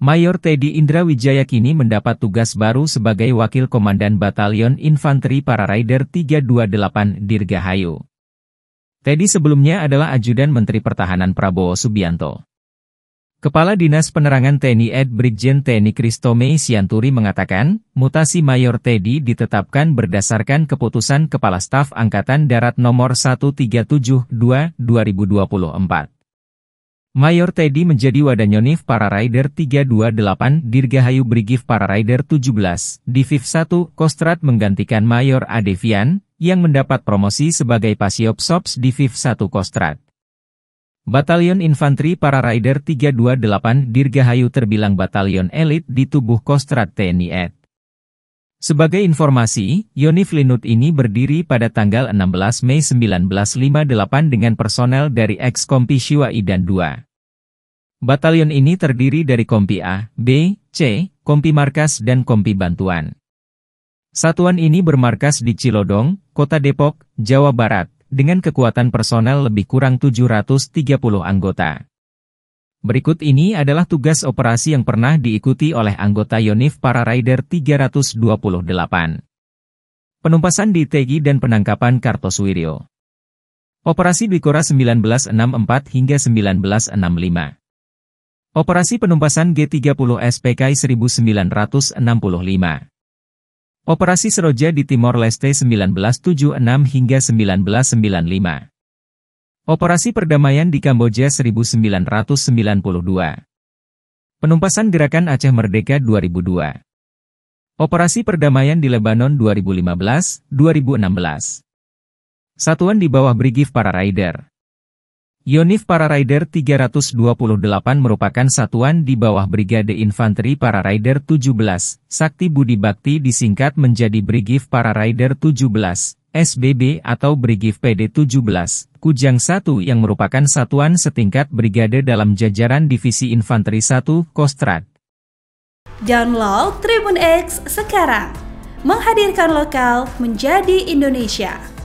Mayor Teddy Indra Wijaya kini mendapat tugas baru sebagai Wakil Komandan Batalion Infanteri Para Rider 328 Dirgahayu. Teddy sebelumnya adalah Ajudan Menteri Pertahanan Prabowo Subianto. Kepala Dinas Penerangan TNI Ed Brigjen TNI Kristome Sianturi mengatakan, mutasi Mayor Teddy ditetapkan berdasarkan keputusan Kepala Staf Angkatan Darat nomor 1372 2024. Mayor Teddy menjadi Wadanyonif para Rider 328 Dirgahayu Brigif para Rider 17, Diviv 1, Kostrat menggantikan Mayor Adevian, yang mendapat promosi sebagai Pasiop Sops Diviv 1 Kostrat. Batalion Infanteri para Rider 328 Dirgahayu terbilang batalion elit di tubuh Kostrat TNI Ed. Sebagai informasi, Yonif Linut ini berdiri pada tanggal 16 Mei 1958 dengan personel dari ex-Kompi Shiwa dan 2. Batalion ini terdiri dari Kompi A, B, C, Kompi Markas dan Kompi Bantuan. Satuan ini bermarkas di Cilodong, Kota Depok, Jawa Barat, dengan kekuatan personel lebih kurang 730 anggota. Berikut ini adalah tugas operasi yang pernah diikuti oleh anggota Yonif para Rider 328. Penumpasan di Tegi dan penangkapan Kartoswiryo. Operasi Bikora 1964 hingga 1965. Operasi penumpasan G30 SPK 1965. Operasi Seroja di Timor Leste 1976 hingga 1995. Operasi perdamaian di Kamboja 1992. Penumpasan Gerakan Aceh Merdeka 2002. Operasi perdamaian di Lebanon 2015-2016. Satuan di bawah Brigif Para Rider. Yonif Para Rider 328 merupakan satuan di bawah Brigade Infanteri Para Rider 17, Sakti Budi Bakti disingkat menjadi Brigif Para Rider 17, SBB atau Brigif PD 17, Kujang 1 yang merupakan satuan setingkat brigade dalam jajaran Divisi Infanteri 1, Kostrad. Download Tribun X sekarang, menghadirkan lokal menjadi Indonesia.